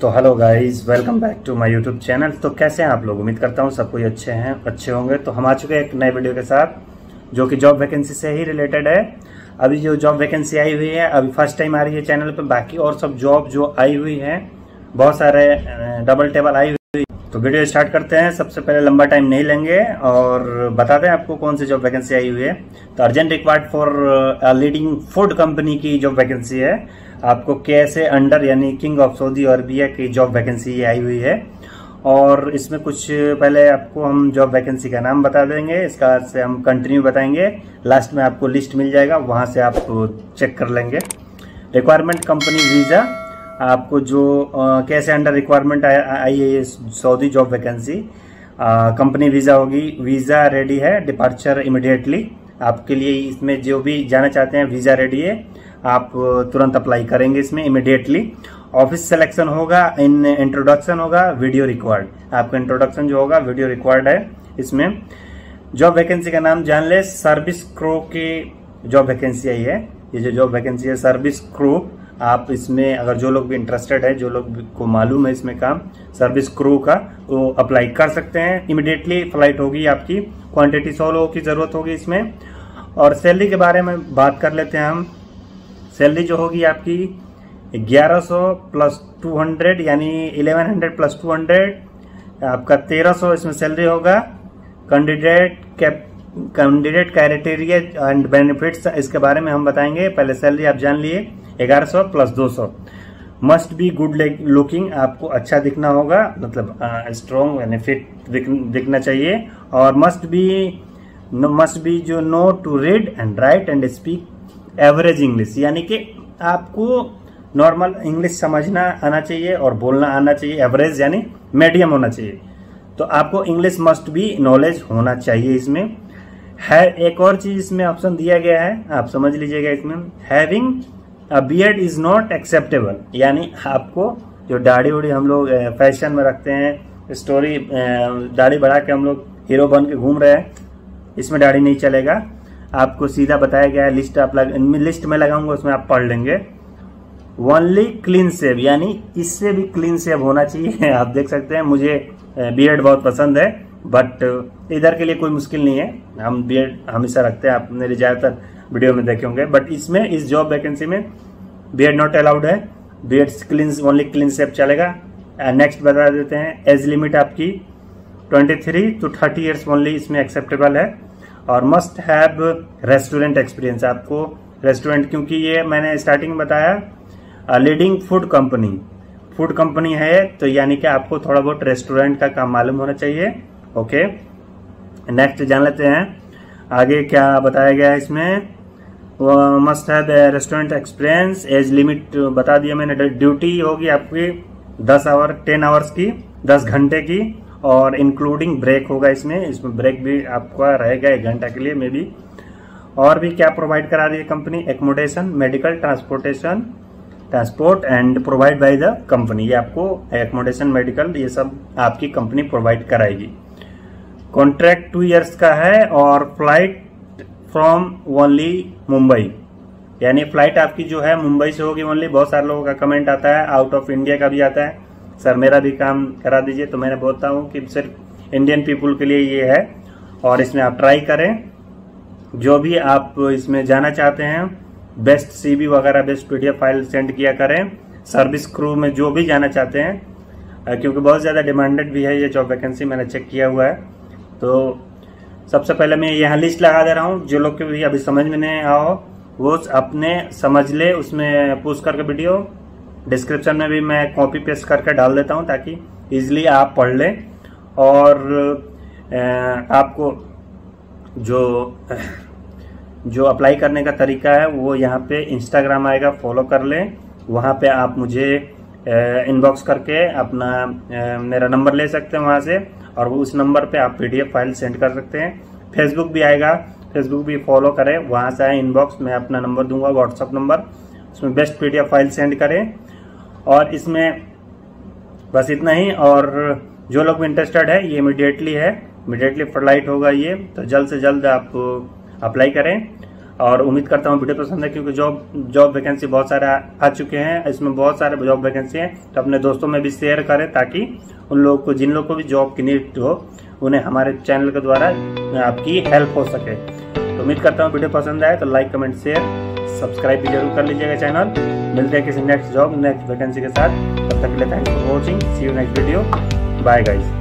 तो hello guys welcome back to my YouTube channel तो कैसे हैं आप लोग? उम्मीद करता हूँ सब कोई अच्छे हैं, अच्छे होंगे। तो हम आ चुके हैं एक नए वीडियो के साथ, जो कि जॉब वैकेंसी से ही रिलेटेड है। अभी जो जॉब वैकेंसी आई हुई है, अभी फ़र्स्ट टाइम आ रही है चैनल पर बाकी और सब जॉब जो आई हुई है, बहुत सारे डबल टेबल आई हुई तो वीडियो स्टार्ट करते हैं। सबसे पहले लंबा टाइम नहीं लेंगे और बताते हैं आपको कौन सी जॉब वैकेंसी आई हुई है। तो urgent required for leading food company की जॉब वैकेंसी है। आपको कैसे अंडर यानी किंग ऑफ़ सऊदी अरबिया की जॉब वैकेंसी आई हुई है। और इसमें कुछ पहले आपको हम जॉब वैकेंसी का नाम बता देंगे। इसका से हम कंटिन्यू बताएँगे। लास्ट में आपको लिस्ट मिल जाएगा। वहाँ से आप चेक कर लेंगे। रिक्वायरमेंट कंपनी वीज़ा आपको जो कैसे अंडर रिक्वायरमेंट आई है ये Saudi job vacancy company visa होगी वीज़ा रेडी है डिपार्चर इमिडिएटली आपके लिए इसमें जो भी जाना चाहते हैं वीज़ा रेडी है, आप तुरंत अप्लाई करेंगे इसमें इमिडिएटली ऑफ़िस सिलेक्शन होगा इन इंट्रोडक्शन होगा वीडियो रिक्वायर्ड आपका इंट्रोडक्शन जो होगा वीडियो रिक्वायर्ड है इसमें। जॉब वैकेंसी का नाम जान ले सर्विस क्रू की जॉब वैकेंसी आई है। ये जो जॉब वैकेंसी है सर्विस क्रू आप इसमें, अगर जो लोग भी इंटरेस्टेड है, जो लोग को मालूम है इसमें काम सर्विस क्रू का, वो अप्लाई कर सकते हैं। इमिडिएटली फ़्लाइट होगी आपकी क्वांटिटी सौ लोगों की ज़रूरत होगी इसमें। और सैलरी के बारे में बात कर लेते हैं हम। सैलरी जो होगी आपकी 1100 प्लस 200 यानी 1100 प्लस 200 आपका 1300 इसमें सैलरी होगा। Candidate cap candidate criteria and benefits इसके बारे में हम बताएँगे। पहले सैलरी आप जान लिए। 1100 plus 200 must be good looking आपको अच्छा दिखना होगा मतलब स्ट्रॉन्ग यानी फिट दिखना चाहिए। और मस्ट बी मस्ट बी जो know to read and write and speak average English यानी कि आपको नॉर्मल इंग्लिश समझना आना चाहिए और बोलना आना चाहिए एवरेज यानी मीडियम होना चाहिए। तो आपको इंग्लिश मस्ट भी नॉलेज होना चाहिए इसमें। है, एक और चीज़ इसमें ऑप्शन दिया गया है, आप समझ लीजिएगा इसमें। Having beard is not acceptable यानी आपको जो दाढ़ी उड़ी हम लोग फ़ैशन में रखते हैं स्टोरी दाढ़ी बढ़ा के हम लोग हीरो बन के घूम रहे हैं इसमें दाढ़ी नहीं चलेगा। आपको सीधा बताया गया है लिस्ट आप लग, लिस्ट में लगाऊँगा उसमें आप पढ़ लेंगे। ओनली क्लीन सेव यानी इससे भी क्लीन सेव होना चाहिए। आप देख सकते हैं मुझे बीएड बहुत पसंद है बट इधर के लिए कोई मुश्किल नहीं है। हम बीएड हमेशा रखते हैं आप मेरे ज़्यादातर वीडियो में देखे होंगे। बट इसमें, इस जॉब वैकेंसी में बीएड नॉट अलाउड है। Beard clean only clean shave चलेगा। नेक्स्ट बता देते हैं एज लिमिट आपकी 23 टू 30 इयर्स ओनली इसमें एक्सेप्टेबल है। और मस्ट हैव रेस्टोरेंट एक्सपीरियंस आपको रेस्टोरेंट क्योंकि ये मैंने स्टार्टिंग में बताया leading food company food company है तो यानी कि आपको थोड़ा बहुत रेस्टोरेंट का काम मालूम होना चाहिए। ओके नेक्स्ट जान लेते हैं। आगे क्या बताया गया है इसमें? Must have restaurant experience, age limit बता दिया मैंने, ड्यूटी होगी आपकी दस आवर टेन आवर्स की, दस घंटे की, और इंक्लूडिंग ब्रेक होगा इसमें इसमें ब्रेक भी आपका रहेगा एक घंटा के लिए मे बी और भी क्या प्रोवाइड करा रही है company accommodation medical transportation transport and provide by the company ये आपको एकोमोडेशन मेडिकल ये सब आपकी कंपनी प्रोवाइड कराएगी। कॉन्ट्रैक्ट टू इयर्स का है और फ़्लाइट फ्रॉम ओनली मुंबई। यानी फ़्लाइट आपकी जो है मुंबई से होगी ओनली। बहुत सारे लोगों का कमेंट आता है आउट ऑफ़ इंडिया का भी आता है। सर, मेरा भी काम करा दीजिए तो मैंने बोलता हूँ कि सिर्फ़ इंडियन पीपुल के लिए ये है। और इसमें आप ट्राई करें। जो भी आप इसमें जाना चाहते हैं बेस्ट सीबी वगैरह बेस्ट पीडीएफ फ़ाइल सेंड किया करें। सर्विस क्रू में जो भी जाना चाहते हैं क्योंकि बहुत ज़्यादा डिमांडेड भी है ये जॉब वैकेंसी मैंने चेक किया हुआ है। तो सबसे पहले मैं यहाँ लिस्ट लगा दे रहा हूँ। जो लोग के भी अभी समझ में नहीं आओ वो अपने समझ ले, उसमें पूछ करके वीडियो डिस्क्रिप्शन में भी मैं कॉपी पेस्ट करके डाल देता हूँ ताकि इजिली आप पढ़ लें। और आपको जो जो अप्लाई करने का तरीका है, वो यहाँ पे इंस्टाग्राम आएगा फॉलो कर लें। वहाँ पे आप मुझे इनबॉक्स करके अपना मेरा नंबर ले सकते हैं वहाँ से, और वो उस नंबर पे आप पीडीएफ फ़ाइल सेंड कर सकते हैं। फेसबुक भी आएगा। फेसबुक भी फॉलो करें। वहाँ से आए इनबॉक्स मैं अपना नंबर दूँगा व्हाट्सअप नंबर उसमें बेस्ट पीडीएफ फ़ाइल सेंड करें। और इसमें बस इतना ही, और जो लोग इंटरेस्टेड है, ये इमिडिएटली है। इमिडिएटली फ़्लाइट होगा ये। तो जल्द से जल्द आप अप्लाई करें। और उम्मीद करता हूँ वीडियो पसंद है क्योंकि जॉब जॉब वैकेंसी बहुत सारे आ, चुके हैं। इसमें बहुत सारे जॉब वैकेंसी हैं। तो अपने दोस्तों में भी शेयर करें ताकि उन लोगों को जिन लोगों को भी जॉब की नीड हो उन्हें हमारे चैनल के द्वारा आपकी हेल्प हो सके। तो उम्मीद करता हूँ वीडियो पसंद आए तो लाइक कमेंट शेयर सब्सक्राइब भी ज़रूर कर लीजिएगा चैनल मिलते हैं किसी नेक्स्ट जॉब नेक्स्ट वैकेंसी के साथ। तब तक के लिए thanks for watching see you next video bye guys